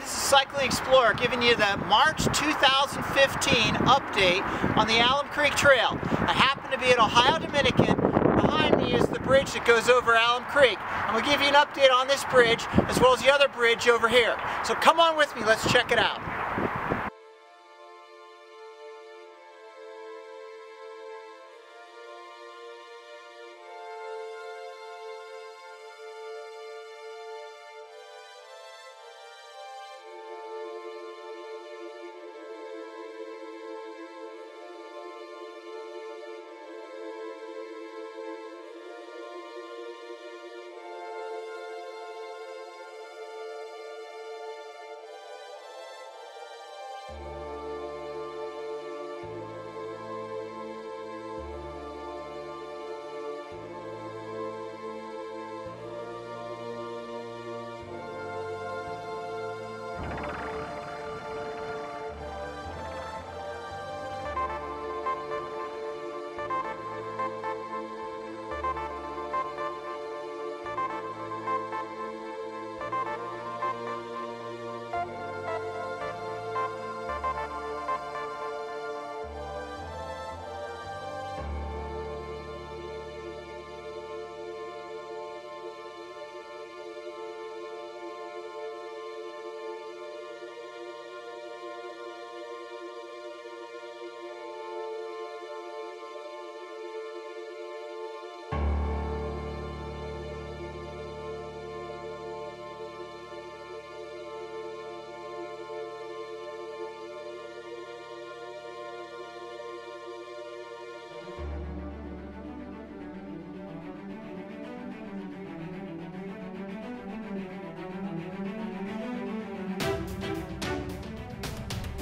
this is Cycling Explorer giving you the March 2015 update on the Alum Creek Trail. I happen to be at Ohio Dominican. Behind me is the bridge that goes over Alum Creek. I'm going to give you an update on this bridge as well as the other bridge over here. So come on with me, let's check it out.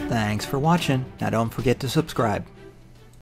Thanks for watching. Now don't forget to subscribe.